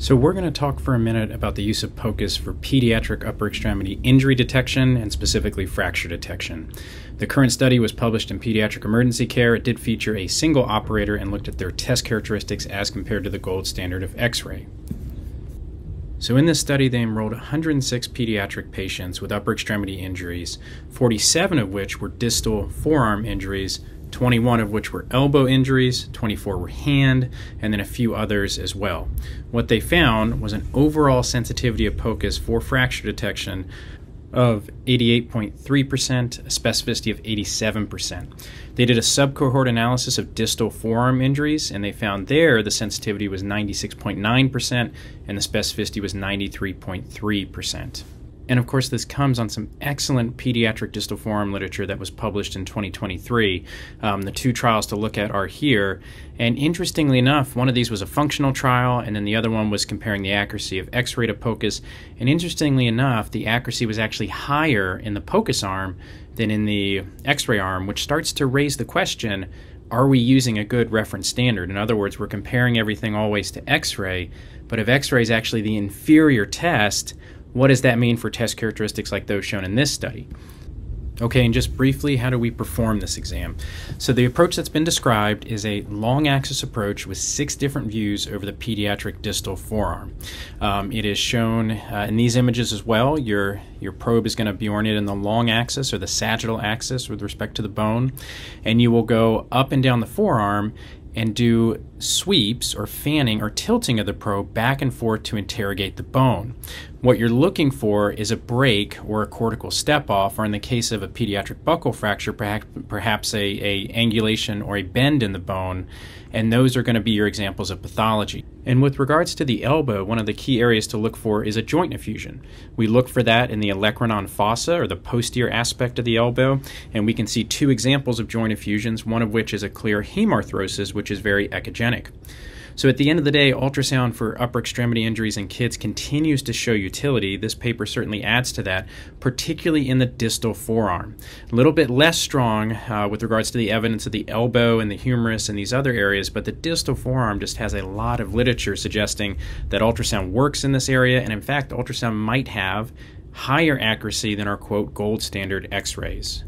So, we're going to talk for a minute about the use of POCUS for pediatric upper extremity injury detection and specifically fracture detection. The current study was published in Pediatric Emergency Care. It did feature a single operator and looked at their test characteristics as compared to the gold standard of X ray. So, in this study, they enrolled 106 pediatric patients with upper extremity injuries, 47 of which were distal forearm injuries, 21 of which were elbow injuries, 24 were hand, and then a few others as well. What they found was an overall sensitivity of POCUS for fracture detection of 88.3%, a specificity of 87%. They did a subcohort analysis of distal forearm injuries, and they found there the sensitivity was 96.9% and the specificity was 93.3%. And of course, this comes on some excellent pediatric distal forearm literature that was published in 2023. Um, the two trials to look at are here. And interestingly enough, one of these was a functional trial, and then the other one was comparing the accuracy of X ray to POCUS. And interestingly enough, the accuracy was actually higher in the POCUS arm than in the X ray arm, which starts to raise the question are we using a good reference standard? In other words, we're comparing everything always to X ray, but if X ray is actually the inferior test, what does that mean for test characteristics like those shown in this study? Okay, and just briefly, how do we perform this exam? So, the approach that's been described is a long axis approach with six different views over the pediatric distal forearm. Um, it is shown uh, in these images as well. Your, your probe is going to be oriented in the long axis or the sagittal axis with respect to the bone, and you will go up and down the forearm and do sweeps or fanning or tilting of the probe back and forth to interrogate the bone. What you're looking for is a break or a cortical step off, or in the case of a pediatric buckle fracture, perhaps, perhaps a, a angulation or a bend in the bone, and those are going to be your examples of pathology. And with regards to the elbow, one of the key areas to look for is a joint effusion. We look for that in the olecranon fossa, or the posterior aspect of the elbow, and we can see two examples of joint effusions, one of which is a clear hemarthrosis, which is very echogenic. So at the end of the day, ultrasound for upper extremity injuries in kids continues to show utility. This paper certainly adds to that, particularly in the distal forearm. A little bit less strong uh, with regards to the evidence of the elbow and the humerus and these other areas, but the distal forearm just has a lot of literature suggesting that ultrasound works in this area, and in fact, ultrasound might have higher accuracy than our quote gold standard x rays.